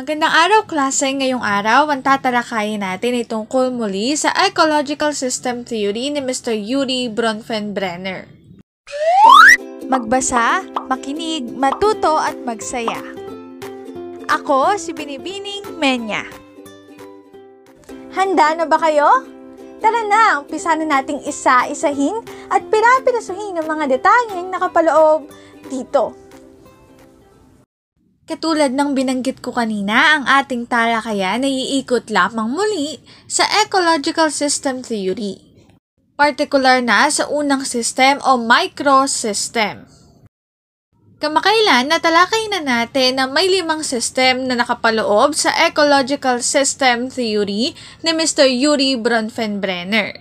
Magandang araw klase. Ngayong araw, ang tatalakayin natin ay tungkol muli sa ecological system theory ni Mr. Yuri Bronfenbrenner. Magbasa, makinig, matuto at magsaya. Ako si Binibining Menya. Handa na ba kayo? Tara na, umpisa na nating isa-isahin at pirapirasuhin ang mga detalyeng nakapaloob dito. Katulad ng binanggit ko kanina, ang ating talakayan ay iikot lamang muli sa ecological system theory. Partikular na sa unang system o microsystem. Kamakailan natalakay na natin na may limang system na nakapaloob sa ecological system theory ni Mr. Yuri Bronfenbrenner.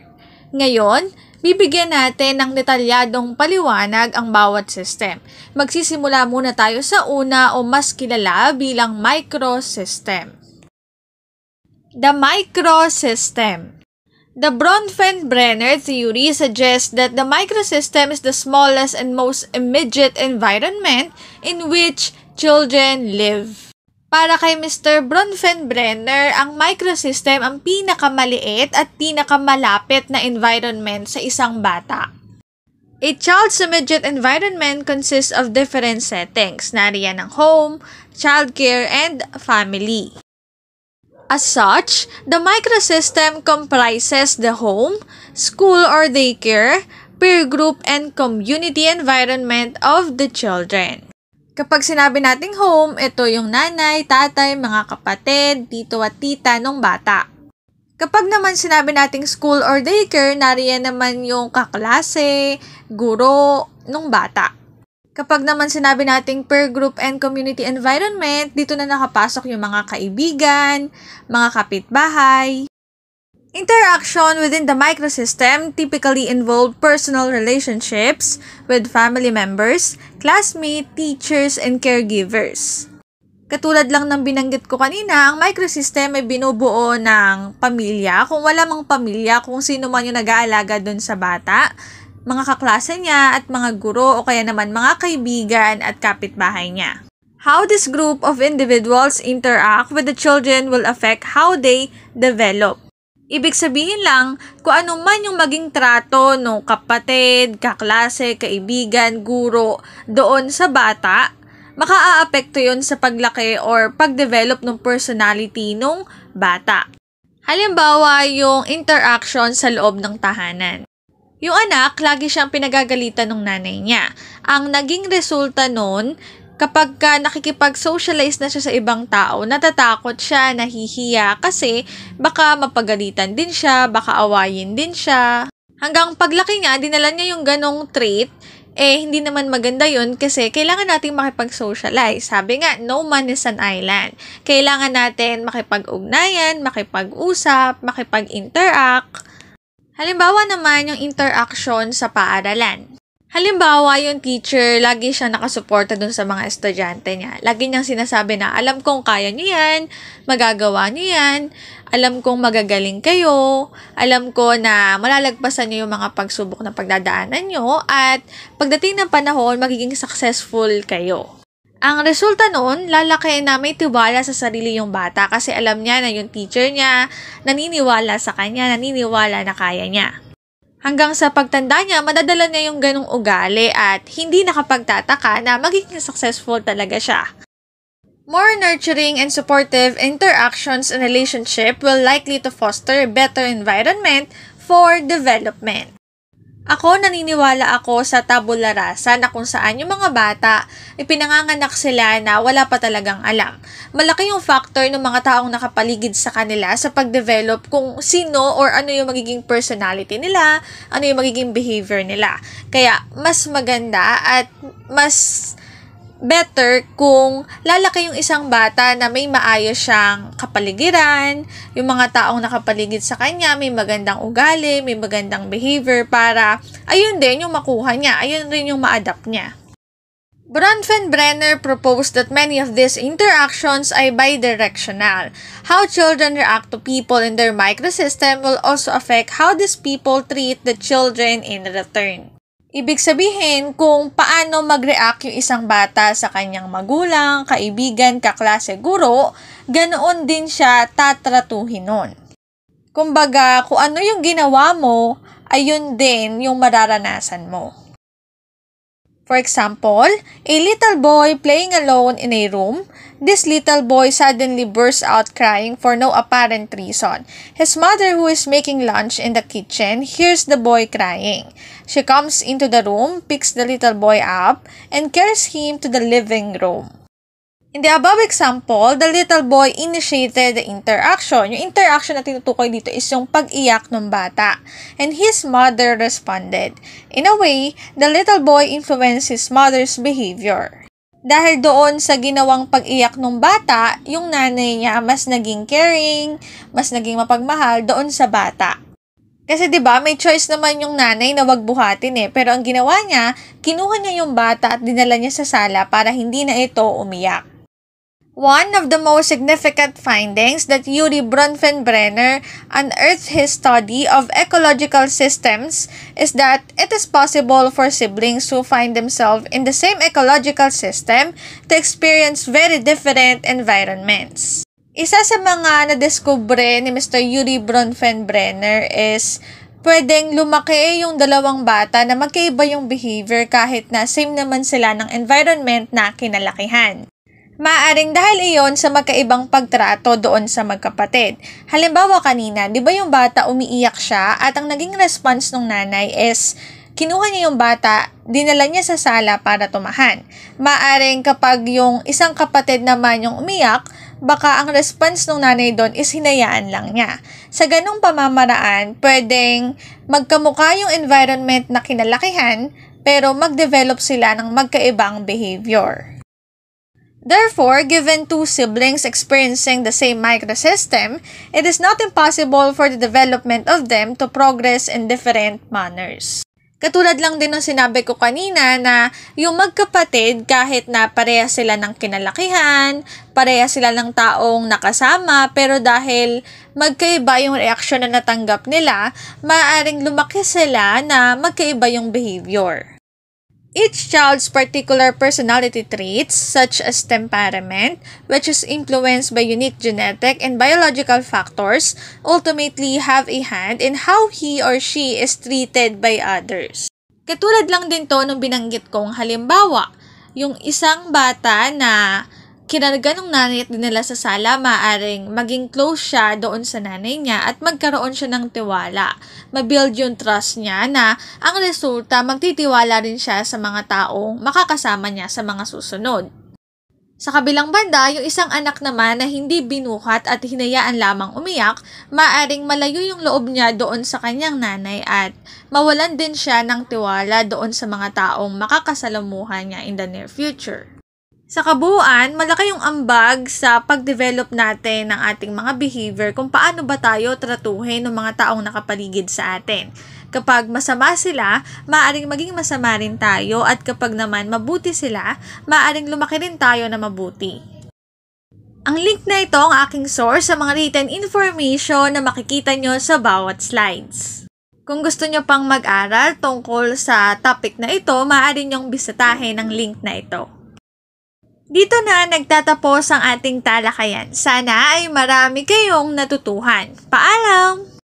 Ngayon, Bibigyan natin ng detalyadong paliwanag ang bawat system. Magsisimula muna tayo sa una o mas kilala bilang microsystem. The microsystem. The Bronfenbrenner theory suggests that the microsystem is the smallest and most immediate environment in which children live. Para kay Mr. Bronfenbrenner, ang microsystem ang pinakamaliit at pinakamalapit na environment sa isang bata. A child's immediate environment consists of different settings, nariyan ang home, childcare, and family. As such, the microsystem comprises the home, school or daycare, peer group, and community environment of the children. Kapag sinabi nating home, ito yung nanay, tatay, mga kapatid, tito at tita ng bata. Kapag naman sinabi nating school or daycare, nariyan naman yung kaklase, guro ng bata. Kapag naman sinabi nating per group and community environment, dito na nakapasok yung mga kaibigan, mga kapitbahay, Interaction within the microsystem typically involve personal relationships with family members, classmates, teachers, and caregivers. Katulad lang ng binanggit ko kanina, ang microsystem ay binubuo ng pamilya. Kung wala mang pamilya, kung sino man yung nag-aalaga dun sa bata, mga kaklase niya at mga guro o kaya naman mga kaibigan at kapitbahay niya. How this group of individuals interact with the children will affect how they develop. Ibig sabihin lang, kung ano man yung maging trato ng kapatid, kaklase, kaibigan, guro doon sa bata, makaaapekto yon sa paglaki or pagdevelop ng personality ng bata. Halimbawa, yung interaction sa loob ng tahanan. Yung anak, lagi siyang pinagagalitan ng nanay niya. Ang naging resulta nun, kapag ka nakikipag-socialize na siya sa ibang tao, natatakot siya, nahihiya kasi baka mapagalitan din siya, baka awayin din siya. Hanggang paglaki niya, dinala niya yung ganong trait, eh hindi naman maganda yun kasi kailangan nating makipag-socialize. Sabi nga, no man is an island. Kailangan natin makipag-ugnayan, makipag-usap, makipag-interact. Halimbawa naman yung interaction sa paaralan. Halimbawa, yung teacher, lagi siya nakasuporta dun sa mga estudyante niya. Lagi niyang sinasabi na, alam kong kaya niyo yan, magagawa niyo yan, alam kong magagaling kayo, alam ko na malalagpasan niyo yung mga pagsubok na pagdadaanan niyo, at pagdating ng panahon, magiging successful kayo. Ang resulta noon, lalaki na may tiwala sa sarili yung bata kasi alam niya na yung teacher niya naniniwala sa kanya, naniniwala na kaya niya. Hanggang sa pagtanda niya, madadala niya yung ganong ugali at hindi nakapagtataka na magiging successful talaga siya. More nurturing and supportive interactions and relationship will likely to foster better environment for development. Ako, naniniwala ako sa tabula rasa na kung saan yung mga bata, ipinanganganak sila na wala pa talagang alam. Malaki yung factor ng mga taong nakapaligid sa kanila sa pag-develop kung sino or ano yung magiging personality nila, ano yung magiging behavior nila. Kaya, mas maganda at mas better kung lalaki yung isang bata na may maayos siyang kapaligiran, yung mga taong nakapaligid sa kanya, may magandang ugali, may magandang behavior para ayun din yung makuha niya, ayun rin yung ma-adapt niya. Bronfenbrenner proposed that many of these interactions are bidirectional. How children react to people in their microsystem will also affect how these people treat the children in return. Ibig sabihin kung paano mag-react yung isang bata sa kanyang magulang, kaibigan, kaklase, guro, ganoon din siya tatratuhin nun. Kumbaga, kung ano yung ginawa mo, ayun din yung mararanasan mo. For example, a little boy playing alone in a room. This little boy suddenly bursts out crying for no apparent reason. His mother, who is making lunch in the kitchen, hears the boy crying. She comes into the room, picks the little boy up, and carries him to the living room. In the above example, the little boy initiated the interaction. Yung interaction na tinutukoy dito is yung pag-iyak ng bata. And his mother responded. In a way, the little boy influenced his mother's behavior. Dahil doon sa ginawang pag-iyak ng bata, yung nanay niya mas naging caring, mas naging mapagmahal doon sa bata. Kasi 'di ba, may choice naman yung nanay na wag buhatin eh, pero ang ginawa niya, kinuha niya yung bata at dinala niya sa sala para hindi na ito umiyak. One of the most significant findings that Yuri Bronfenbrenner unearthed his study of ecological systems is that it is possible for siblings who find themselves in the same ecological system to experience very different environments. Isa sa mga nadiskubre ni Mr. Yuri Bronfenbrenner is pwedeng lumaki yung dalawang bata na magkaiba yung behavior kahit na same naman sila ng environment na kinalakihan. Maaring dahil iyon sa magkaibang pagtrato doon sa magkapatid. Halimbawa kanina, di ba yung bata umiiyak siya at ang naging response ng nanay is kinuha niya yung bata, dinala niya sa sala para tumahan. Maaring kapag yung isang kapatid naman yung umiyak, baka ang response ng nanay doon is hinayaan lang niya. Sa ganong pamamaraan, pwedeng magkamukha yung environment na kinalakihan, pero mag-develop sila ng magkaibang behavior. Therefore, given two siblings experiencing the same microsystem, it is not impossible for the development of them to progress in different manners. Katulad lang din ng sinabi ko kanina na yung magkapatid kahit na pareha sila ng kinalakihan, pareha sila ng taong nakasama, pero dahil magkaiba yung reaksyon na natanggap nila, maaaring lumaki sila na magkaiba yung behavior. Each child's particular personality traits, such as temperament, which is influenced by unique genetic and biological factors, ultimately have a hand in how he or she is treated by others. Katulad lang din to nung binanggit kong halimbawa, yung isang bata na kinarga ng nanay at dinala sa sala, maaring maging close siya doon sa nanay niya at magkaroon siya ng tiwala. Mabuild yung trust niya na ang resulta, magtitiwala rin siya sa mga taong makakasama niya sa mga susunod. Sa kabilang banda, yung isang anak naman na hindi binuhat at hinayaan lamang umiyak, maaring malayo yung loob niya doon sa kanyang nanay at mawalan din siya ng tiwala doon sa mga taong makakasalamuhan niya in the near future. Sa kabuuan, malaki yung ambag sa pag-develop natin ng ating mga behavior kung paano ba tayo tratuhin ng mga taong nakapaligid sa atin. Kapag masama sila, maaring maging masama rin tayo at kapag naman mabuti sila, maaring lumaki rin tayo na mabuti. Ang link na ito ang aking source sa mga written information na makikita nyo sa bawat slides. Kung gusto nyo pang mag-aral tungkol sa topic na ito, maaari nyong bisitahin ang link na ito. Dito na nagtatapos ang ating talakayan. Sana ay marami kayong natutuhan. Paalam!